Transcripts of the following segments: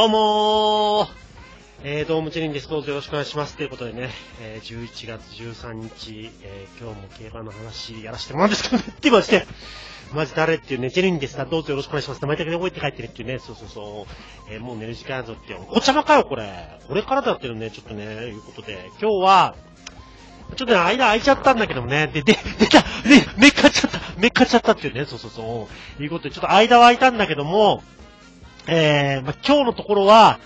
どうもーえー、どうもチェリンです。どうぞよろしくお願いします。ということでね、えー、11月13日、えー、今日も競馬の話やらせてもらうんですけどね、ってマジで、マジ誰っていうね、チェリンです。どうぞよろしくお願いします。名前だけで覚えて帰ってるっていうね、そうそうそう、えー、もう寝る時間やぞっていう、お茶まかよ、これ。これからだっていうね、ちょっとね、いうことで、今日は、ちょっとね、間空いちゃったんだけどもね、で、で、出たで、めっかっちゃっためっかっちゃったっていうね、そうそうそう、いうことで、ちょっと間は空いたんだけども、えー、まあ、今日のところは、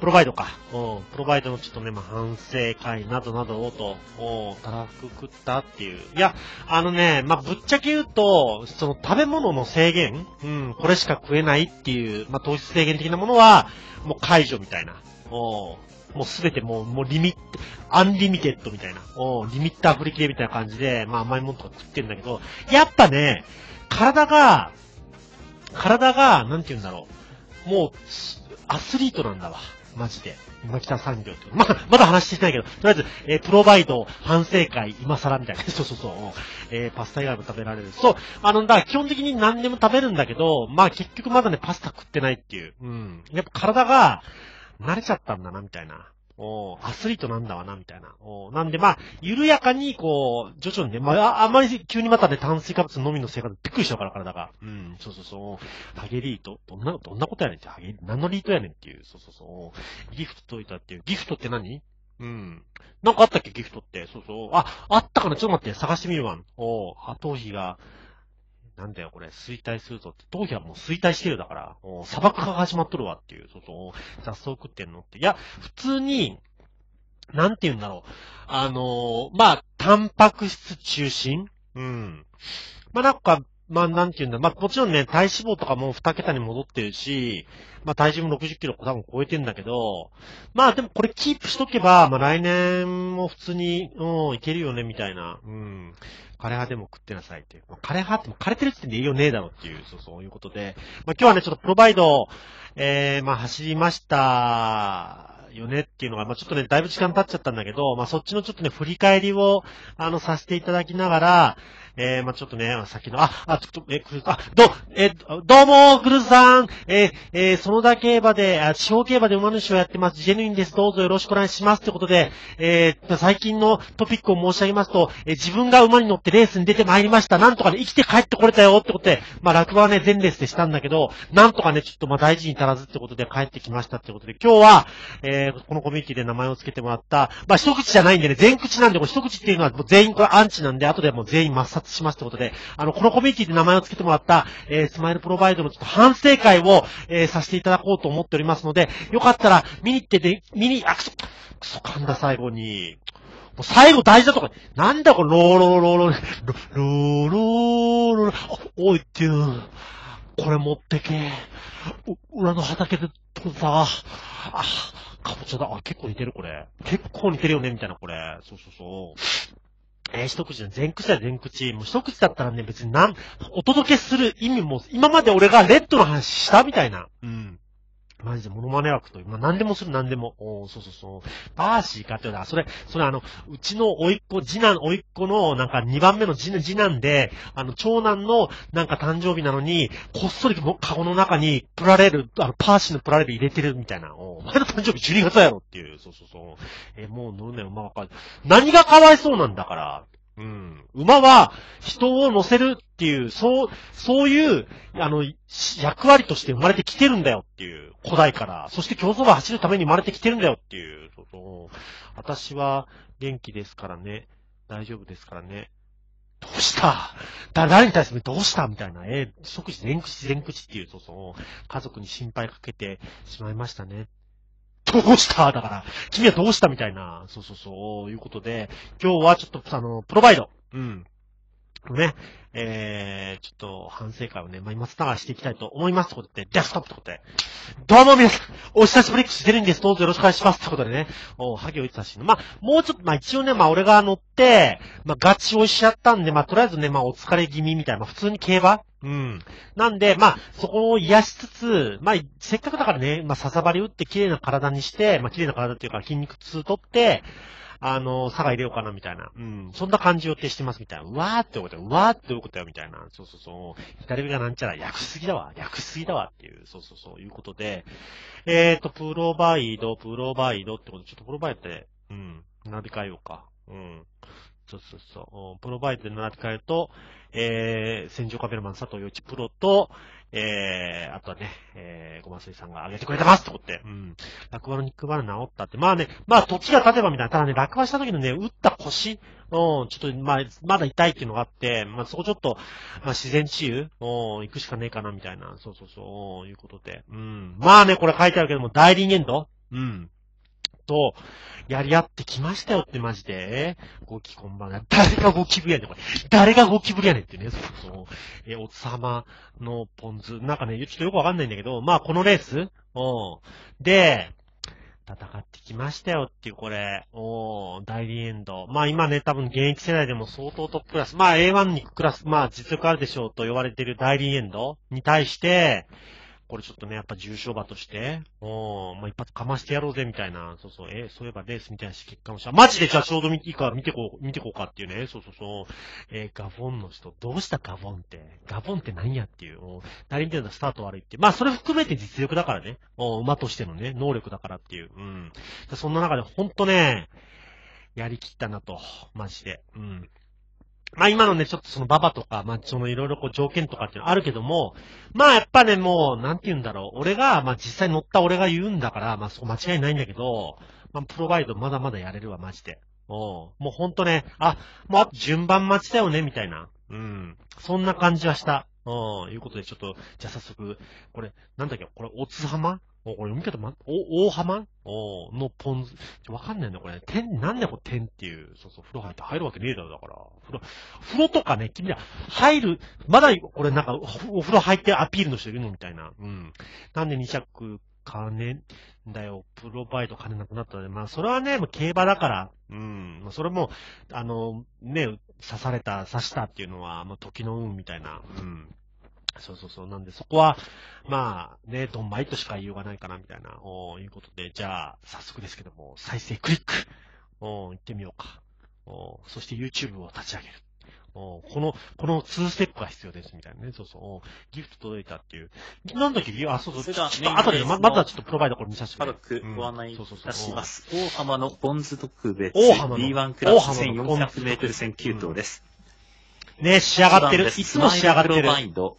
プロバイドか。うん。プロバイドのちょっとね、まあ、反省会などなどをと、おたらふく食ったっていう。いや、あのね、まあ、ぶっちゃけ言うと、その食べ物の制限うん、これしか食えないっていう、まあ、糖質制限的なものは、もう解除みたいな。おもうすべてもう、もうリミット、 unlimited みたいな。おリミッター振り切れみたいな感じで、まあ甘いものとか食ってるんだけど、やっぱね、体が、体が、なんて言うんだろう。もう、アスリートなんだわ。マジで。今北産業って。ままだ話してないけど、とりあえず、えー、プロバイド、反省会、今更みたいな。そうそうそう。えー、パスタ以外も食べられる。そう。あの、だから基本的に何でも食べるんだけど、まあ結局まだね、パスタ食ってないっていう。うん。やっぱ体が、慣れちゃったんだな、みたいな。おアスリートなんだわな、みたいな。おなんで、まあ、緩やかに、こう、徐々にね、まあ、あまり急にまたね、炭水化物のみの生活びっくりしちゃうから、体が。うん、そうそうそう。ハゲリートどんな、どんなことやねんって、ハゲ、何のリートやねんっていう、そうそうそう。ギフトといたっていう。ギフトって何？うん。なんかあったっけ、ギフトって。そうそう。あ、あったかな？ちょっと待って、探してみるわ。お後頭皮が、なんだよこれ、衰退するぞって。当時はもう衰退してるだから、砂漠化が始まっとるわっていう、そうそう、雑草食ってんのって。いや、普通に、なんて言うんだろう。あのー、まあ、タンパク質中心？うん。まあ、なんか、まあ、なんて言うんだ。まあ、もちろんね、体脂肪とかも2桁に戻ってるし、まあ、体重も60キロ多分超えてんだけど、まあ、でもこれキープしとけば、まあ、来年も普通に、うん、いけるよね、みたいな。うん。枯れ葉でも食ってなさいっていう。まあ、枯れ葉っても枯れてるって言って栄養ねえだろっていう、そうそういうことで。まあ、今日はね、ちょっとプロバイド、えー、まあ、走りました。よねっていうのが、まあ、ちょっとね、だいぶ時間経っちゃったんだけど、まあ、そっちのちょっとね、振り返りを、あの、させていただきながら、えー、まあ、ちょっとね、先の、あ、あ、ちょっと、え、くる、あ、ど、え、どうも、クルさん、えー、えー、そのだ競馬で、あ、地方競馬で馬主をやってます、ジェヌインです。どうぞよろしくお願いします。ってことで、えー、最近のトピックを申し上げますと、えー、自分が馬に乗ってレースに出てまいりました。なんとかね、生きて帰ってこれたよってことで、まあ、落馬はね、全レースでしたんだけど、なんとかね、ちょっとま、大事に足らずってことで帰ってきましたってことで、今日は、えー、このコミュニティで名前を付けてもらった、まあ、一口じゃないんでね、全口なんで、これ一口っていうのは全員これアンチなんで、後でもう全員抹殺しますってことで、あの、このコミュニティで名前を付けてもらった、えー、スマイルプロバイドのちょっと反省会を、えー、させていただこうと思っておりますので、よかったら、見に行ってで、見に、あ、くそ、くそ、噛んだ最後に。もう最後大事だとか、なんだこのローローローロー、ローローロー、おいっていう、これ持ってけ。裏の畑で、とさ、あ、かぼちゃだ。あ、結構似てるこれ。結構似てるよねみたいなこれ。そうそうそう。えー、一口の全口だよ、全口。もう一口だったらね、別になん、お届けする意味も、今まで俺がレッドの話したみたいな。うん。マジでモノマネ枠と、まあ、何でもする何でも。おーそうそうそう。バーシーかっていうのは、それ、それあの、うちの甥っ子、次男、甥っ子の、なんか2番目の次男で、あの、長男の、なんか誕生日なのに、こっそりもカゴの中に、プラレール、あの、パーシーのプラレール入れてるみたいな。お前の誕生日12月やろっていう。そうそうそう。えもう乗るね、馬わかる。何がかわいそうなんだから。うん。馬は人を乗せるっていう、そう、そういう、あの、役割として生まれてきてるんだよっていう、古代から。そして競走馬走るために生まれてきてるんだよっていう。そうそう。私は元気ですからね。大丈夫ですからね。どうした？だ、誰に対してどうしたみたいな。え、即時全口全口っていう、そうそう。家族に心配かけてしまいましたね。どうした？だから、君はどうした？みたいな、そうそうそう、いうことで、今日はちょっと、あの、プロバイド。うん。ね、えー、ちょっと反省会をね、まあ、今つながしていきたいと思います。ってことで、デストップってことで、どうも皆さん、お久しぶりにしてるんです。どうぞよろしくお願いします。ってことでね、おハゲを言ってたし、まあ、もうちょっと、まあ、一応ね、まあ、俺が乗って、まあ、ガチをしちゃったんで、まあ、とりあえずね、まあ、お疲れ気味みたいな、ま、普通に競馬。うん。なんで、まあ、そこを癒しつつ、まあ、せっかくだからね、まあ、ささばり打って綺麗な体にして、まあ、綺麗な体っていうか筋肉痛取って、あの、差が入れようかな、みたいな。うん。そんな感じを予定してます、みたいな。うわーってことよ。うわーってことよ、みたいな。そうそうそう。左目がなんちゃら、訳しすぎだわ。訳しすぎだわっていう、そうそうそう、いうことで。えーと、プロバイド、プロバイドってことで、ちょっとプロバイドって、うん、並び替えようか。うん。そうそうそう。プロバイドで並び替えると、えー、戦場カメラマン佐藤洋一プロと、えー、あとはね、えー、ごま水さんが上げてくれてますと思って、うん。落馬のニックバル治ったって。まあね、まあ時が経てばみたいな。ただね、落馬した時のね、打った腰、うん、ちょっと、まあ、まだ痛いっていうのがあって、まあそこちょっと、まあ自然治癒、うん、行くしかねえかなみたいな。そうそうそう、いうことで。うん。まあね、これ書いてあるけども、大輪エンドうん。と、やり合ってきましたよってマジで。ゴキこんばんは。誰がゴキブリやねん、これ。誰がゴキブリやねんってね、そうそう。え、おつさまのポン酢。なんかね、ちょっとよくわかんないんだけど、まあこのレースうん。で、戦ってきましたよっていう、これ。おー、大リエンド。まあ今ね、多分現役世代でも相当トップクラス。まあ A1 にクラス、まあ実力あるでしょうと言われてる大リエンドに対して、これちょっとね、やっぱ重症馬として、おまあ、一発かましてやろうぜ、みたいな。そうそう、えそういえばレースみたいな結果もした。マジでじゃあちょうど見ていいか見てこう、見てこうかっていうね。そうそうそう。えー、ガボンの人、どうしたガボンって。ガボンって何やっていう。お何ていうのスタート悪いって。まあ、それ含めて実力だからね。お馬としてのね、能力だからっていう。うん。そんな中でほんとね、やりきったなと。マジで。うん。まあ今のね、ちょっとそのババとか、まあそのいろいろこう条件とかっていうのあるけども、まあやっぱね、もう、なんて言うんだろう。俺が、まあ実際乗った俺が言うんだから、まあそこ間違いないんだけど、まあプロバイドまだまだやれるわ、マジで。おもうほんとね、あ、もうあと順番待ちだよね、みたいな。うん。そんな感じはした。うん、いうことでちょっと、じゃあ早速、これ、なんだっけ、これ、おつ浜お、これ読み方ま、お、大浜？おのポン酢。わかんないんだこれ。点、なんでこれ点っていう。そうそう、風呂入って入るわけねえだろ、だから。風呂、風呂とかね、君ら、入る、まだ、これなんか、お風呂入ってアピールの人いるのみたいな。うん。なんで2着金だよ、プロバイド金なくなったので、まあ、それはね、もう競馬だから、うん、まあ、それも、あの、ね、刺された、刺したっていうのは、まあ、時の運みたいな、うん。そうそうそう。なんで、そこは、まあ、ね、ドンマイとしか言いようがないかな、みたいな、おいうことで、じゃあ、早速ですけども、再生クリックお行ってみようか。おそして YouTube を立ち上げる。おこの、この2ステップが必要です、みたいなね。そうそう。ギフト届いたっていう。なんだっけ？あ、そうそう。ちょっと後で、ま、まずはちょっとプロバイドこれ見させてくれ。軽くご案内いたします。大浜のポンズ特別。大浜の B1 クラス1400メートル戦9頭です。ね、仕上がってる。いつも仕上がってる。プロバイド。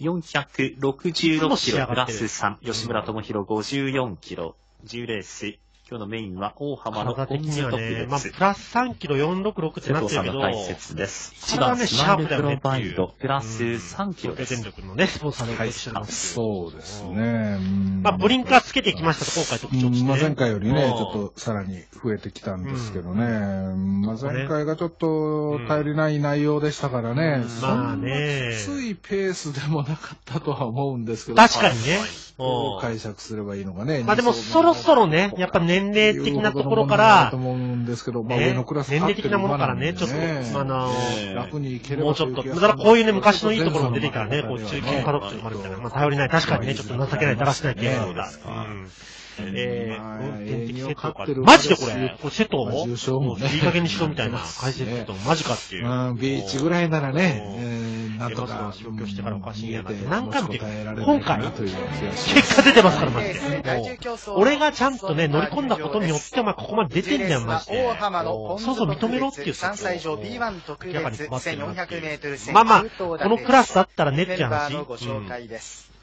466キロプラス3。吉村智弘54キロ。10レース。今日のメインは大浜の本日特別。まあ、プラス3キロ466ってなってるけど。大切です。一番ね、シャープだよね。プロバイド、プラス3キロです。電力のね、スポンサーの会社そうですね。まあ、ブリンカーつけてきましたと、今回特徴まあ、前回よりね、ちょっとさらに増えてきたんですけどね。まあ、前回がちょっと頼りない内容でしたからね。まあね。きついペースでもなかったとは思うんですけど。確かにね。どう解釈すればいいのかね。まあでもそろそろね、やっぱ年齢的なところから、と思うんですけど、まあ上のクラス年齢的なものからね、ちょっと、あの、楽にいければもうちょっと、だからこういうね、昔のいいところも出てきたらね、こう、中級家族とかみたいな、まあ頼りない、確かにね、ちょっと情けない、だらしない系統だ。うんえー、運転的セットか。マジでこれ、これセット重症もね。いい加減にしろみたいな。解説とマジかっていう。うん、ビーチぐらいならね、なんとか消去してからおかしいやなって。何回も言って今回、結果出てますから、マジで。俺がちゃんとね、乗り込んだことによって、お前ここまで出てんだよ、マジで。そうそう、認めろって言って。3歳上 B1 特別1400メートルまあまあ、このクラスだったらねって話。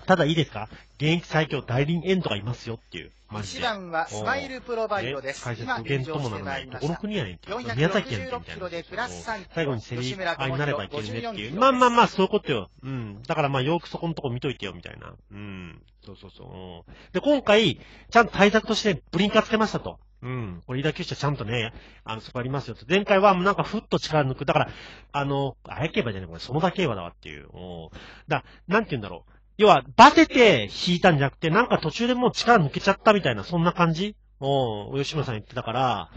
ただいいですか？現役最強大輪エンドがいますよっていう。マジで。1番はスマイルプロバイドです。解説源ともならない。どこの国やねんって。宮崎県ってみたいな。最後に競り合いになればいけるねっていう。まあまあまあ、そういうことよ。うん。だからまあ、よくそこのとこ見といてよ、みたいな。うん。そうそうそう。で、今回、ちゃんと対策としてブリンカーつけましたと。うん。これ、飯田九州ちゃんとね、あの、そこありますよと。前回はもうなんかふっと力抜く。だから、あの、あやけばじゃない、これ、そのだけはだわっていう。うん。だなんて言うんだろう。要は、バテて引いたんじゃなくて、なんか途中でもう力抜けちゃったみたいな、そんな感じ？お吉村さん言ってたから、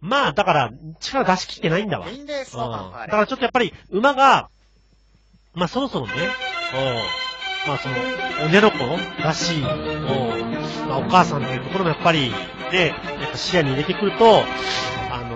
まあ、だから、力出し切ってないんだわ。うん。だからちょっとやっぱり、馬が、まあそろそろね、おまあその、女の子らしい、おまあお母さんというところもやっぱり、で、やっぱ視野に入れてくると、あま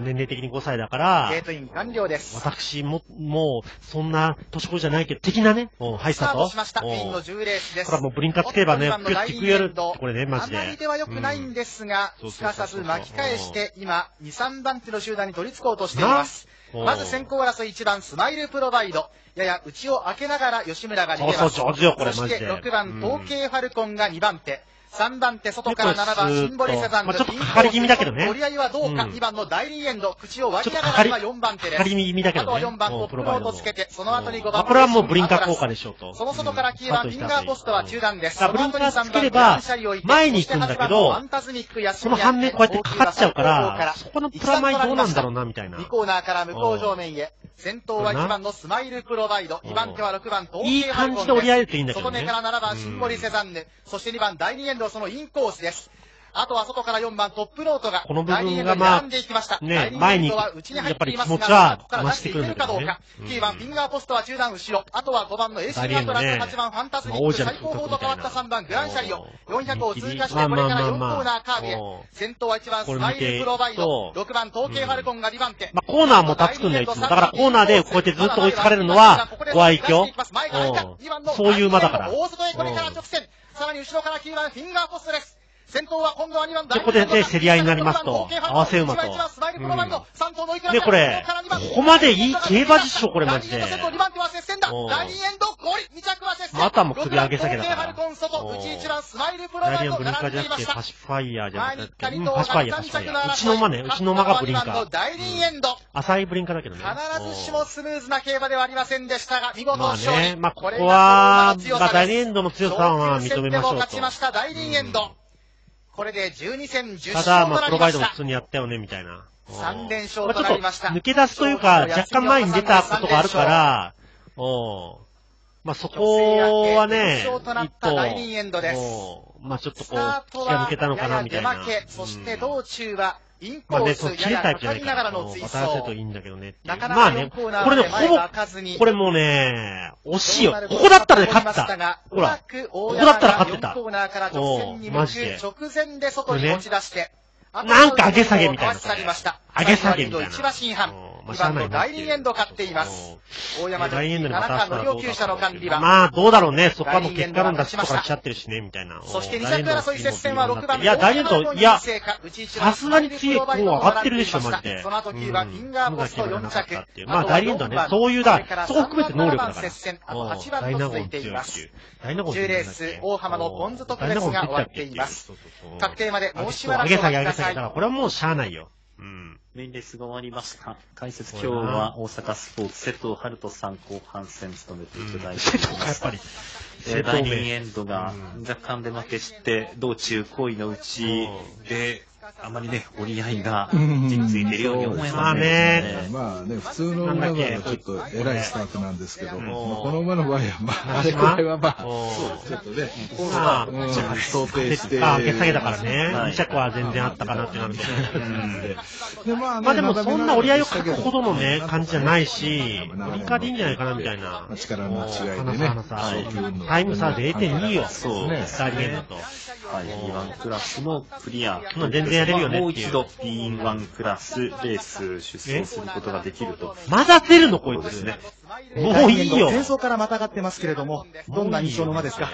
あ年齢的に5歳だからゲ、ートイン完了です。私も、もう、そんな年頃じゃないけど、的なね、うん、入っスタたと。ートしました。メインのうん10レースです。これはもうブリンカつけばね、ピュッていくやる、これね、マジで。あまりでは良くないんですが、うんすかさず巻き返して、今、2、3番手の集団に取り付こうとしています。うんまず先行争い1番、スマイルプロバイド。やや内を開けながら吉村が逃げます。そうそう上手よこれそしてマジで6番、東京ファルコンが2番手。3番手、外から7番、シンボリセザンヌ。まあちょっとかかり気味だけどね折り合いはどうか、うん2番の第2エンド、口を割りながら今4番手です。かかり気味だけどねあとは4番、トップロートつけて、その後に5番、まあこれはもうブリンカ効果でしょうと。その外からキーはフィンガーポストは中段です。ブリンカーつければ、前に行くんだけど、その反面こうやってかかっちゃうから、そこのプラマイどうなんだろうな、みたいな。2コーナーから向こう正面へ。先頭は1番のスマイルプロバイド。2番手は6番東いい感じで折り合えるといいんだけどね。外目から7番シンボリセザンヌ。そして2番第2エンドそのインコースです。あとは外から4番トップノートが、この部分がまあ。ね前にやっぱり気持ちはここから出していけるかどうか。うん9番フィンガーポストは中段後ろ。あとは5番のエーシーアントラス、第二エンドね8番ファンタズミック、最高峰と変わった3番グランシャリオ。400を通過してこれからまあまあまあ4コまあーナーカーブへうん。先頭は1番スマイルプロバイド。6番東京ファルコンが2番手。まあコーナーも立つくんだよ、いつも。だからコーナーでこうやってずっと追いつかれるのは、ご愛嬌。うん。そういう馬だから。大外へこれから直線。さらに後ろから9番フィンガーポストです。先頭は今度は2番でここでね競り合いになりますと合わせ馬とでこれここまでいい競馬実証これマジで第2番手は接戦だ。うん第2エンドゴリ2着は接戦。まああとはもう首上げ下げだから6番東京ファルコン外内1番スマイルプロバイドダイリアンブリンカーじゃなくて、パ。シファイヤーじゃなくて、うん2パシファイヤー、パシファイヤー。うちの馬ね、うちの馬がブリンカー。第2エンド。浅いブリンカーだけどね。必ずしもスムーズな競馬ではありませんでしたが、見事まあ勝利。ね、まあここは、まあ第2エンドの強さは認めましょう勝ちまと。した、第2エンド。これで12戦10た勝だ、まあ、プロバイドも普。通にやったよね、みたいな。3連勝まあちょっととなりました。抜け出すというか、若干前に出たことがあるから、おまあそこはね、女性明け決勝となった第二エンドですおまあちょっとスこう、気が抜けたのかな、みたいな。やや出負け、そして道中はインコまあね、ースややかかりながないからら、の追渡らせるとい走。いんだけどね。なかなかまあね、4コーナこれね、ーまで前ほが開かずにぼ、これもうね、惜しいよ。ここだったらね、勝ってた。ほら、ここだったら勝ってたコーナーから直線に向く直前で外に持ち出して、なんか上げ下げみたいな。上げ下げみたいな2番の第2エンド勝っています。大山ジョッキー、第二エンドに田中則夫厩舎の管理は、まあ、どうだろうね。そこはもう結果論出しとか来ちゃってるしね、みたいな。そして2着争い接戦は6番いや、大エンド、いや、ささすがに次もう上がってるでしょ、マジで。その後9番、フィンガーポスト4着。まあ、大エンドはね、そういう、だそこ含めて能力だから。あとうん8番と続いています。大納言10レース大浜のポンズ特別が終わっています確定までもうしばらげお待ちください上げ下げ。だから、これはもうしゃあないよ。うん。メインレースが終わりました。解説今日は大阪スポーツ、瀬戸春人さん後半戦務めていただいております。やっぱり。えー第2エンドが若干出負けして、道中恋のうちで、あまりね、折り合いが実ついているように思えますねまあね、普通の馬はちょっと偉いスタートなんですけど、まあこの馬の場合は、まあ、あれくらいはまあ、ちょっとね、まあ、うん想定して。あ、下げだからね。はい2着は全然あったかなってなると。でまあねまあでもそんな折り合いを書くほどのね、うん感じじゃないし、折りかでいいんじゃないかなみたいな。力の違いでね。タイム差0.2よ。そうね、ダリエンドと。はい、B1 クラスのクリア。まあ全然やれるよねもう一度 B1 クラスレース出走することができると。まだ出るの？こいつ。ですね。もういいよ。前走からまたがってますけれども、どんな印象の馬ですか？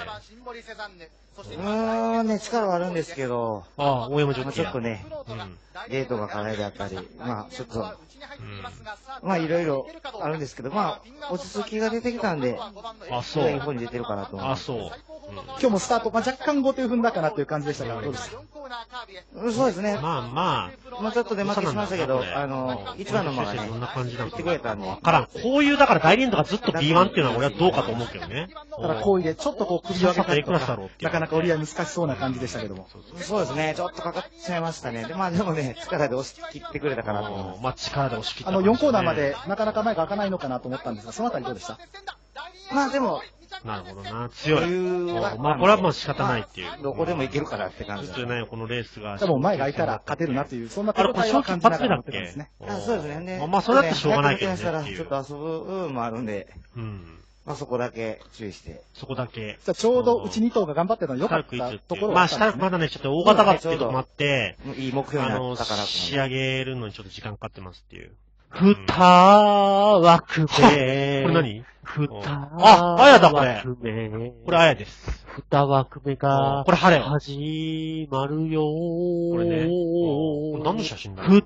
うーんね、力はあるんですけど、ああ、大山ジョまあ、ッキーやちょっとね、うん。ゲートが課題であったり、まあちょっと、まあいろいろあるんですけど、まあ落ち着きが出てきたんで、あ、そそういうう。方に出てるかなと思いあ、ます。そう。今日もスタート、まあ、若干後手踏んだかなという感じでしたが、どうですかうんそうですね。まあまあ。もうちょっと出負けしましたけど、あの、一番の馬がね、どんな感じなの言ってくれたんで、わからん。こういう、だから大連とかずっと B1 っていうのは俺はどうかと思うけどね。ただ好意でちょっとこう首を上げたりなかなか折り合い難しそうな感じでしたけども。そうですね、ちょっとかかってしまいましたね。でまあでもね、力で押し切ってくれたかなとまあ力で押し切ったあの、4コーナーまでなかなか前が開かないのかなと思ったんですが、そのあたりどうでした？まあでも、なるほどな。強い。まあこれはもう仕方ないっていう。どこでもいけるかなって感じずっとね、このレースが。でも前が開いたら勝てるなっていう、そんな手応あれ、これえ正直一は感じながらですね。そうですね。でまあまあ、それだってしょうがないけどねちょっと遊ぶ部分もあるんで、うん。まあそこだけ注意して。そこだけ。じゃあちょうどうち2頭が頑張ってるのは良かったところまあ、下まだね、ちょっと大型がっていうとこもあって、いい目標になあの、ったから仕上げるのにちょっと時間かかってますっていう。二枠目。これ何？二ああやだこれ。これあやです。二枠目が、これ晴れ。始まるよこれね。これ何の写真だ二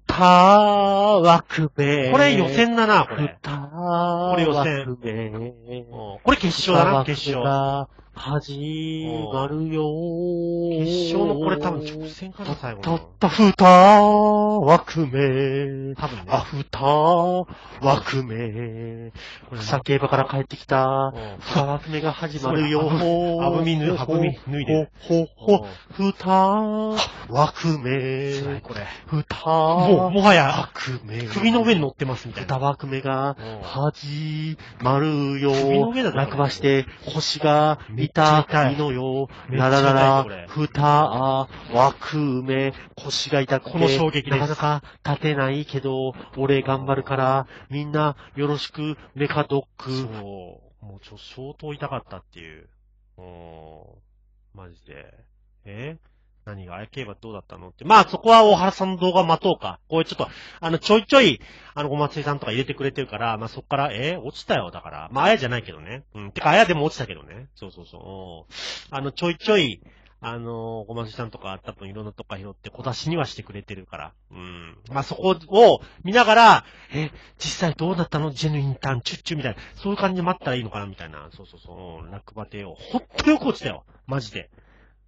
枠目。これ予選だな、これ。二れ予選枠目。うんこれ決勝だな、決勝。が始まるよ決勝のこれ多分直線かな、最後の。たった二枠目。多分ね。あ、二枠目。これ草競馬から帰ってきたうん二枠目が始まるよ。あぶみ脱いあぶみ脱いでるほ、ほ、ほ、二枠辛い目。これ。二もう、もはや、枠目。首の上に乗ってますみたいな。二枠目がうん始まるよ。首の上だぞ落馬して星が見たいのよ。めっちゃラララ痛いこれラ、二枠目、腰が痛くて、この衝撃なかなか立てないけど、俺頑張るから、みんなよろしく、メカドッそう。グ。もうちょ、相当痛かったっていう。うん。マジで。え？何が、あや競馬どうだったのって。まあ、そこは大原さんの動画待とうか。こういうちょっと、あの、ちょいちょい、あの、ご松井さんとか入れてくれてるから、まあ、そっから、え落ちたよ、だから。まあ、あやじゃないけどね。うん。てか、あやでも落ちたけどね。そうそうそう。あの、ちょいちょい、あの、ごまじさんとか多分いろんなとこ拾って小出しにはしてくれてるから。うん。まあ、そこを見ながら、え、実際どうなったの？ジェヌインターン、チュッチュみたいな。そういう感じで待ったらいいのかな？みたいな。そうそうそう。落馬艇を。ほんとよく落ちたよ。マジで。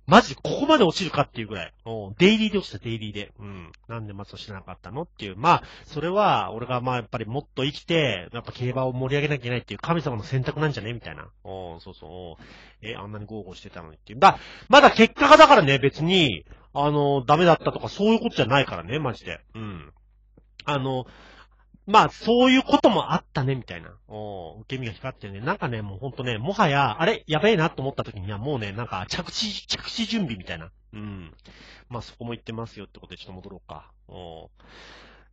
マジここまで落ちるかっていうぐらい。うデイリーで落ちた、デイリーで。うん。なんで松尾しなかったのっていう。まあ、それは、俺がまあやっぱりもっと生きて、やっぱ競馬を盛り上げなきゃいけないっていう神様の選択なんじゃねみたいな。う、そうそう。え、あんなに豪語してたのにっていう。だ、まだ結果がだからね、別に、あの、ダメだったとかそういうことじゃないからね、マジで。うん。あの、まあ、そういうこともあったね、みたいな。お受け身が光ってね。なんかね、もうほんとね、もはや、あれ、やべえなと思った時にはもうね、なんか、着地、着地準備みたいな。うん。まあ、そこも言ってますよってことでちょっと戻ろうか。お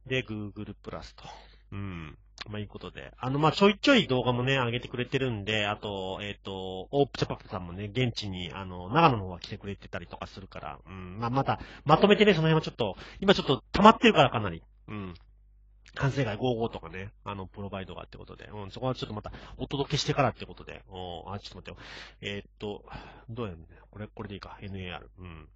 で、Google プラスと。うん。まあ、いうことで。あの、まあ、ちょいちょい動画もね、上げてくれてるんで、あと、えっ、と、オープチャパパさんもね、現地に、あの、長野の方は来てくれてたりとかするから、うん。まあ、また、まとめてね、その辺はちょっと、今ちょっと溜まってるからかなり。うん。反省会55とかね、あの、プロバイドがってことで、うん、そこはちょっとまた、お届けしてからってことで、うん、あ、ちょっと待ってよ。えーっと、どうやるんだよ。これ、これでいいか。NAR。うん。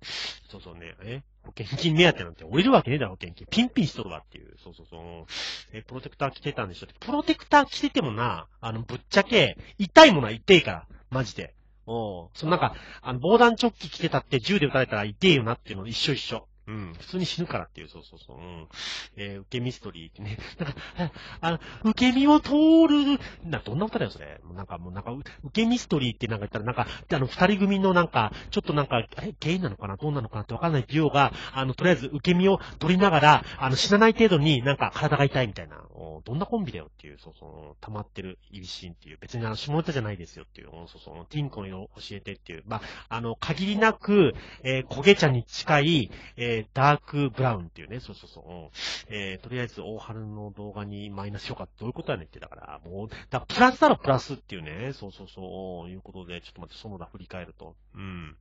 そうそうね。え？保険金目当てなんて降りるわけねえだろ、保険金。ピンピンしとるわっていう。そうそうそう。え、プロテクター着てたんでしょ。プロテクター着ててもな、あの、ぶっちゃけ、痛いものは痛いから。マジで。うん。そのなんか、あの、防弾チョッキ着てたって銃で撃たれたら痛いよなっていうの一緒一緒。うん。普通に死ぬからっていう、そうそうそう。うん。えー受けミストリーってね。なんか、あ受け身を通る、な、どんな歌だよ、それ。なんかもうなんか、う受けミストリーってなんか言ったら、なんか、あの、二人組のなんか、ちょっとなんか、あれ、ゲイなのかな？どうなのかなってわかんないデュオが、あの、とりあえず受け身を取りながら、あの、死なない程度になんか体が痛いみたいな。おどんなコンビだよっていう、そうそう、溜まってるイビシンっていう。別にあの、下ネタじゃないですよっていう。おそうそう、ティンコの色教えてっていう。まあ、あの、限りなく、えー焦げ茶に近い、えーーダークブラウンっていうね、そうそうそう。えー、とりあえず、大春の動画にマイナス評価ってどういうことやねんって、だから、もう、だからプラスだろ、プラスっていうね、そうそうそう、いうことで、ちょっと待って、園田振り返ると。うん。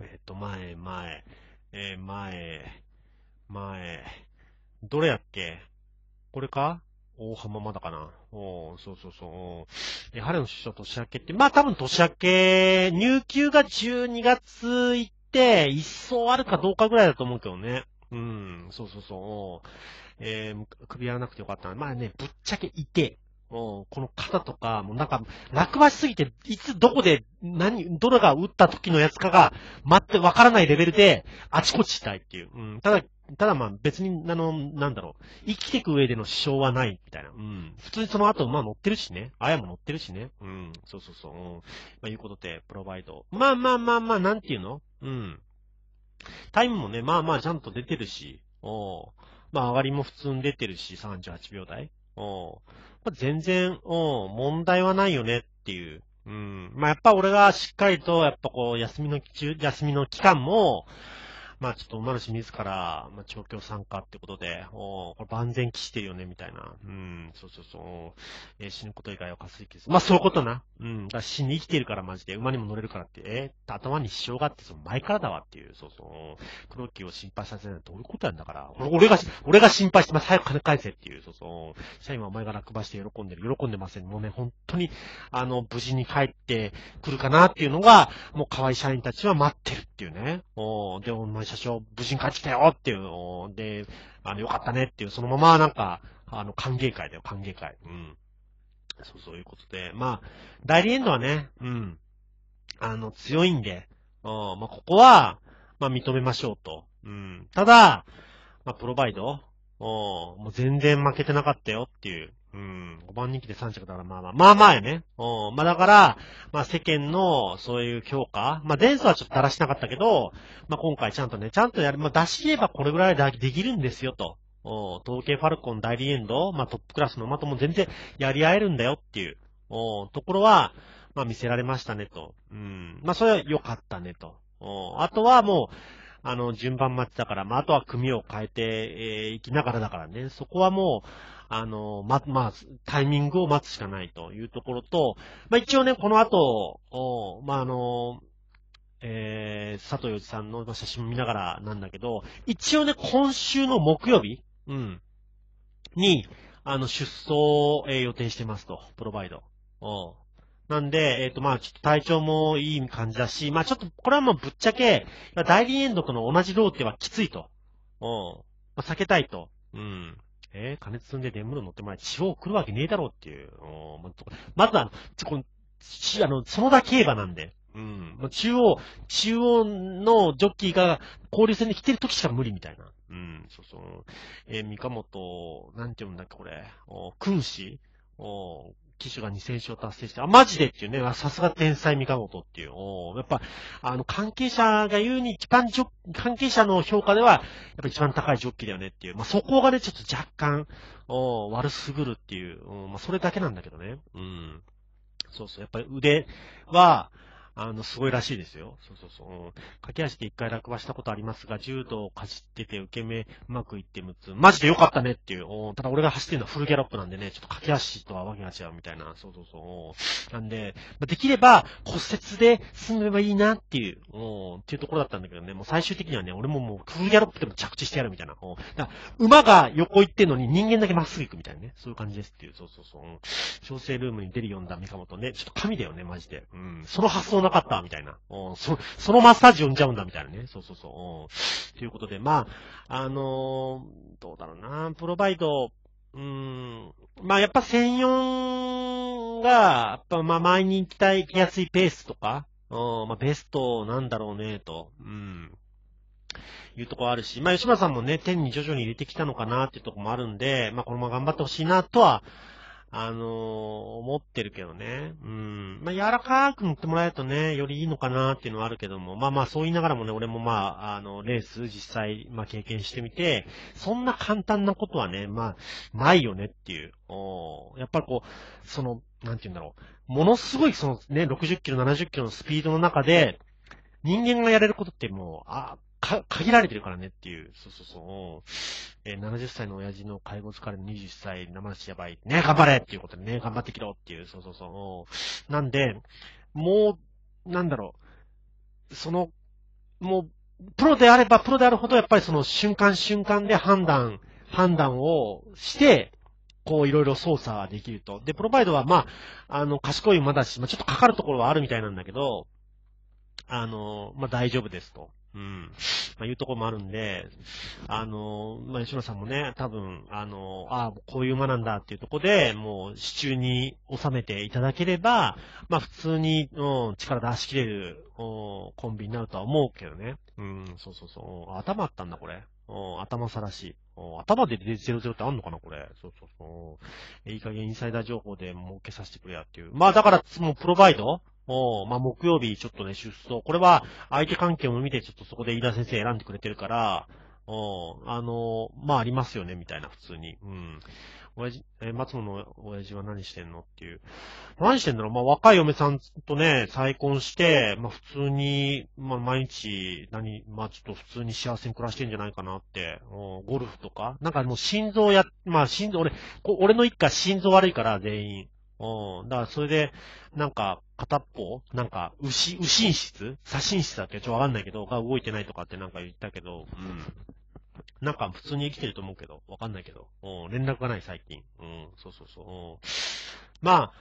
えっ、と、前、前、えー前、前、どれやっけ？これか？大浜まだかな。おーそうそうそう。え、春の出所年明けって、まあ多分年明け、入休が12月行って、一層あるかどうかぐらいだと思うけどね。うん、そうそうそう。えー首やらなくてよかった。まあね、ぶっちゃけいて、おーこの肩とか、もうなんか、落馬しすぎて、いつどこで、何、どれが打った時のやつかが、全くわからないレベルで、あちこち痛いっていう。うん、ただ、ただまあ別に、あの、なんだろう。生きていく上での支障はない、みたいな。うん。普通にその後、まあ乗ってるしね。あやも乗ってるしね。うん。そうそうそう。うん、まあいうことで、プロバイド。まあまあまあまあ、なんていうのうん。タイムもね、まあまあちゃんと出てるし。おまあ上がりも普通に出てるし、38秒台。おまあ、全然、お問題はないよねっていう。うん。まあやっぱ俺がしっかりと、やっぱこう、休みの、休みの期間も、まあちょっと馬主自ら、まあ調教参加ってことで、おこれ万全期してるよね、みたいな。うん、そうそうそう。えー死ぬこと以外はかすり傷。まあそういうことな。うん。だ死に生きてるからマジで、馬にも乗れるからって、えー頭に支障があって、その前からだわっていう、そうそう。黒木を心配させないのはどういうことなんだから。俺が、俺が心配してます。早く金返せっていう、そうそう。社員はお前が落馬して喜んでる。喜んでません。もうね、本当に、あの、無事に帰ってくるかなっていうのが、もう河合社員たちは待ってるっていうね。おで、お前社長、無事に帰ってきたよっていう。おーで、あの、よかったねっていう、そのままなんか、あの、歓迎会だよ、歓迎会。うん。そうそういうことで。まあ、代理エンドはね、うん。あの、強いんで、うん、まあ、ここは、まあ、認めましょうと。うん。ただ、まあ、プロバイドおもう全然負けてなかったよっていう。うん。5番人気で3着だから、まあまあ、まあまあやね。おまあだから、まあ世間のそういう評価、まあデンスはちょっと垂らしなかったけど、まあ今回ちゃんとね、ちゃんとやる、まあ出しればこれぐらいでできるんですよと。お統計ファルコン代理エンド、まあトップクラスの馬とも全然やり合えるんだよっていう、おところは、まあ見せられましたねと。うん。まあそれは良かったねと。おあとはもう、あの、順番待ちだから、まあ、あとは組を変えて、えー、行きながらだからね、そこはもう、あの、ま、まあ、タイミングを待つしかないというところと、まあ、一応ね、この後、おまあ、あの、えー、佐藤洋二さんの写真を見ながらなんだけど、一応ね、今週の木曜日、うん、に、あの、出走を、えー予定してますと、プロバイド。おなんで、えっ、と、まあちょっと体調もいい感じだし、まあちょっと、これはもうぶっちゃけ、代理エンドとの同じローテはきついと。うん。まあ避けたいと。うん。えー、金積んで眠るの乗ってもらえ、地方来るわけねえだろうっていう。おまとまずあの、ちょこのちあの、園田競馬なんで。うん。中央、中央のジョッキーが交流戦に来てる時しか無理みたいな。うん、そうそう。えー三河本、なんて読うんだっけ、これ。お君子お騎手が2000勝達成して、あ、マジでっていうね、さすが天才三河本っていう。おやっぱ、あの、関係者が言うに一番ジョ関係者の評価では、やっぱ一番高いジョッキだよねっていう。まあ、そこがね、ちょっと若干、お悪すぐるっていう。まあ、それだけなんだけどね。うん。そうそう。やっぱり腕は、あの、すごいらしいですよ。そうそうそう。うん駆け足で一回落馬したことありますが、柔道をかじってて受け目うまくいって6つ。マジでよかったねっていう。ただ俺が走ってるのはフルギャロップなんでね、ちょっと駆け足とはわけが違うみたいな。そうそうそう。なんで、できれば骨折で済めばいいなっていう、っていうところだったんだけどね、もう最終的にはね、俺ももうフルギャロップでも着地してやるみたいな。だ馬が横行ってんのに人間だけまっすぐ行くみたいなね。そういう感じですっていう。そうそうそう。調整ルームに出るような三河本ね。ちょっと神だよね、マジで。うん。その発想なかった、みたいな。うんそ、そのマッサージ呼んじゃうんだ、みたいなね。そうそうそう。うん。ということで、まあ、あのーどうだろうな。プロバイド、うーん。まあ、やっぱ1004が、やっぱまあ、前に行きたい、行きやすいペースとか、うん、まあ、ベストなんだろうね、と。うん。いうとこあるし、まあ、吉村さんもね、天に徐々に入れてきたのかなっていうとこもあるんで、まあ、このまま頑張ってほしいなとは、あのー思ってるけどね。うん。まあ、柔らかく塗ってもらえるとね、よりいいのかなっていうのはあるけども、まあまあ、そう言いながらもね、俺もまあ、あの、レース実際、まあ、経験してみて、そんな簡単なことはね、まあ、ないよねっていう。おーやっぱりこう、その、なんて言うんだろう。ものすごいそのね、60キロ、70キロのスピードの中で、人間がやれることってもう、あ、か、限られてるからねっていう。そうそうそう。えー70歳の親父の介護疲れ20歳、生足やばい。ね、頑張れっていうことでね、頑張ってきろっていう。そうそうそう。なんで、もう、なんだろう。その、もう、プロであればプロであるほど、やっぱりその瞬間瞬間で判断、判断をして、こういろいろ操作できると。で、プロバイドはまあ、あの、賢い馬だし、まあちょっとかかるところはあるみたいなんだけど、あの、まあ大丈夫ですと。うん。まあいうところもあるんで、あの、まあ吉野さんもね、多分、あの、ああ、こういう馬なんだっていうところで、もう、支柱に収めていただければ、まあ普通に、うん、力出し切れる、うんコンビになるとは思うけどね。うん、そうそうそう。頭あったんだ、これ。うん頭さらし。頭で00ってあんのかな、これ。そうそうそう。いい加減インサイダー情報で儲けさせてくれやっていう。まあだから、もうプロバイドおまあ木曜日ちょっとね、出走。これは相手関係も見てちょっとそこで飯田先生選んでくれてるから、う。あの、まあありますよね、みたいな、普通に。うん。親父、え松野の親父は何してんのっていう。何してんだろう？まあ若い嫁さんとね、再婚して、まあ普通に、まあ毎日、何、まあちょっと普通に幸せに暮らしてんじゃないかなって。うんゴルフとかなんかもう心臓や、まあ心臓、俺、俺の一家心臓悪いから、全員。うん。だからそれで、なんか、片っぽなんか、牛、牛心室？左心室だっけ？ちょっとわかんないけど、が動いてないとかってなんか言ったけど、うん。なんか普通に生きてると思うけど、わかんないけど、うん、連絡がない最近。うん、そうそうそう。うん、ま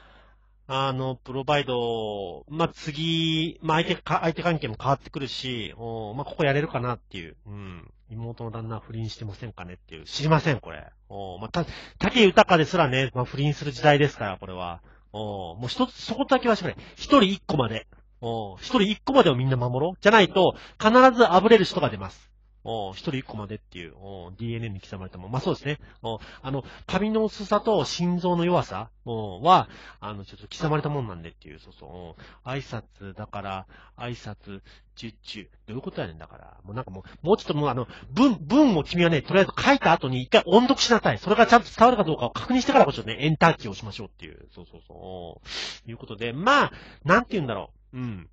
あ、あの、プロバイド、まあ、次、まあ、相手か、相手関係も変わってくるし、うん、まあ、ここやれるかなっていう、うん、妹の旦那は不倫してませんかねっていう、知りません、これ。うん、まあ、た、竹豊ですらね、まあ、不倫する時代ですから、これは。お、もう一つ、そこだけはしてくれ。一人一個まで。お、一人一個までをみんな守ろう。じゃないと、必ずあぶれる人が出ます。お一人一個までっていう、お DNA に刻まれたもん。まあそうですね。おあの、髪の薄さと心臓の弱さおは、あの、ちょっと刻まれたもんなんでっていう、そうそう。お挨拶、だから、挨拶、チュッチュ。どういうことやねんだから。もうなんかもう、もうちょっともうあの、文、文を君はね、とりあえず書いた後に一回音読しなさい。それがちゃんと伝わるかどうかを確認してからこそね、エンターキーをしましょうっていう、そうそうそう。いうことで、まあ、なんて言うんだろう。うん。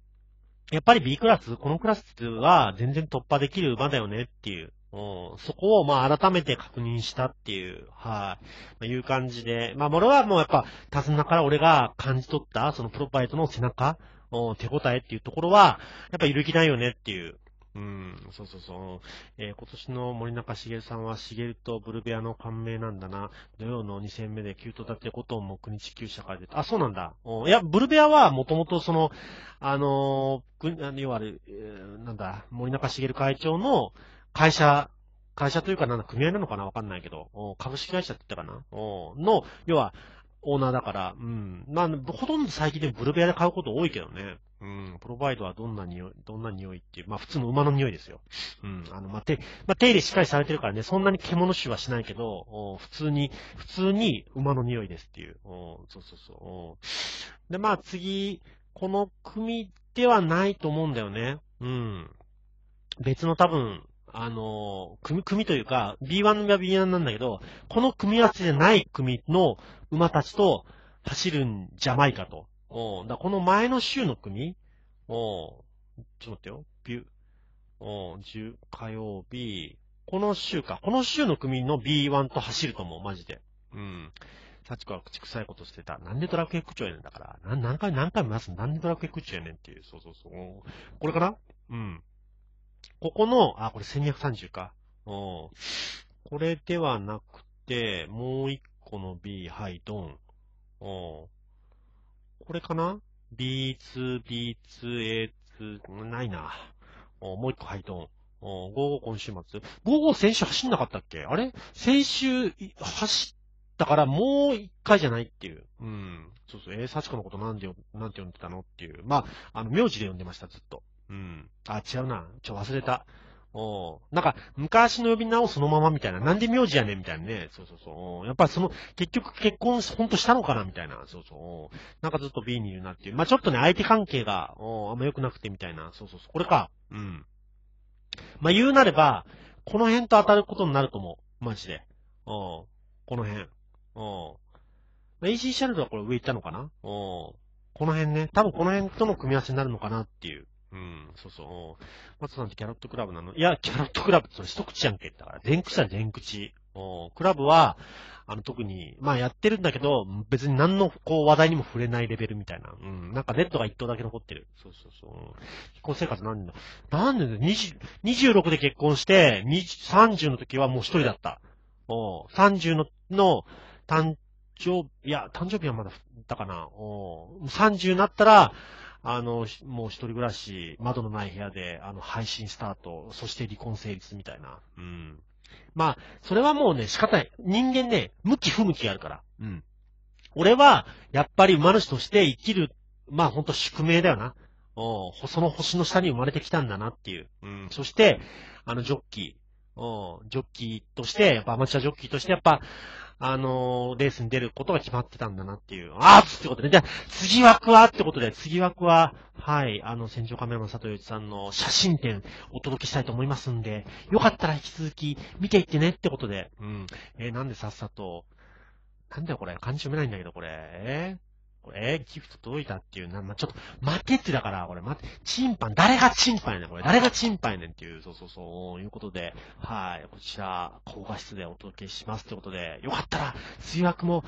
やっぱり B クラス、このクラスは全然突破できる馬だよねっていう、うん、そこをまあ改めて確認したっていう、はい、まあ、いう感じで、まあ俺はもうやっぱ、手綱から俺が感じ取った、そのプロパイトの背中、手応えっていうところは、やっぱ揺るぎないよねっていう、うん、そうそうそう。えー今年の森中茂さんは茂とブルベアの感銘なんだな。土曜の2戦目でキュートだってことをも国地球社会で。あ、そうなんだ。おいや、ブルベアはもともとその、あのーくあの要はあれ、えーなんだ、森中茂会長の会社、会社というかなんだ、組合なのかな？わかんないけど、お株式会社って言ったかな？おの、要は、オーナーだから、うん。まあ、ほとんど最近でブルベアで買うこと多いけどね。うん。プロバイドはどんな匂い、どんな匂いっていう、まあ普通の馬の匂いですよ。うん。あの、まあ、手、まあ、手入れしっかりされてるからね、そんなに獣臭はしないけど、お普通に、普通に馬の匂いですっていう。おそうそうそう。おで、まあ次、この組ではないと思うんだよね。うん。別の多分、あのー組、組というか、B1 が B1 なんだけど、この組み合わせじゃない組の馬たちと走るんじゃないかと。おだこの前の週の組おちょっと待ってよ。ビュお10火曜日、この週か。この週の組の B1 と走ると思う、マジで。うん。幸子は口臭いことしてた。なんでドラクエ口調やねんだから。何回何回も言います。なんでドラクエ口調やねんっていう。そうそうそう。これかな？うん。ここの、あ、これ1230か。おこれではなくて、もう一個の B、はい、ドン。おこれかな ?B2、B2、A2、ないな。もう一個、はい、ドン。お55今週末。55先週走んなかったっけ？あれ？先週走ったからもう一回じゃないっていう。うん。そうそう。えー、幸子のことなんで、なんて呼んでたの？っていう。まあ、あの、名字で呼んでました、ずっと。うん。あ、違うな。ちょ、忘れた。おなんか、昔の呼び名をそのままみたいな。なんで名字やねんみたいなね。そうそうそう。やっぱその、結局結婚ほんとしたのかなみたいな。そうそう。なんかずっと B にいるなっていう。まあ、ちょっとね、相手関係が、おあんま良くなくてみたいな。そうそうそう。これか。うん。まあ、言うなれば、この辺と当たることになると思う。マジで。おこの辺。おまあ AC シャルドはこれ上行ったのかなおこの辺ね。多分この辺との組み合わせになるのかなっていう。うん、そうそう。松さんってキャロットクラブなの？いや、キャロットクラブってそれ一口やんけ。だから、全口だ、全口。おクラブは、あの、特に、まあやってるんだけど、別に何の、こう、話題にも触れないレベルみたいな。うん。なんかネットが一頭だけ残ってる。そうそうそう。結婚生活何年だなんでだ、20 26で結婚して、30の時はもう一人だった。お30の、の、誕生、いや、誕生日はまだ、だかな。お30になったら、あの、もう一人暮らし、窓のない部屋で、あの、配信スタート、そして離婚成立みたいな。うん。まあ、それはもうね、仕方ない。人間ね、向き不向きがあるから。うん。俺は、やっぱり馬主として生きる、まあほんと宿命だよな。おうその星の下に生まれてきたんだなっていう。うん。そして、あの、ジョッキー。おうジョッキーとして、やっぱアマチュアジョッキーとして、やっぱ、あのーレースに出ることが決まってたんだなっていう。あーってことでね。じゃあ、次枠はってことで、次枠は、はい、あの、戦場カメラマン佐藤祐一さんの写真展お届けしたいと思いますんで、よかったら引き続き見ていってねってことで、うん。えーなんでさっさと、なんだよこれ、漢字読めないんだけど、これ。えー？えーギフト届いたっていう、な、まあ、ちょっと、待てってだから、これ、待て、チンパン、誰がチンパンやねん、これ。誰がチンパンやねんっていう、そうそうそう、いうことで、はい、こちら、高画質でお届けしますってことで、よかったら、水枠も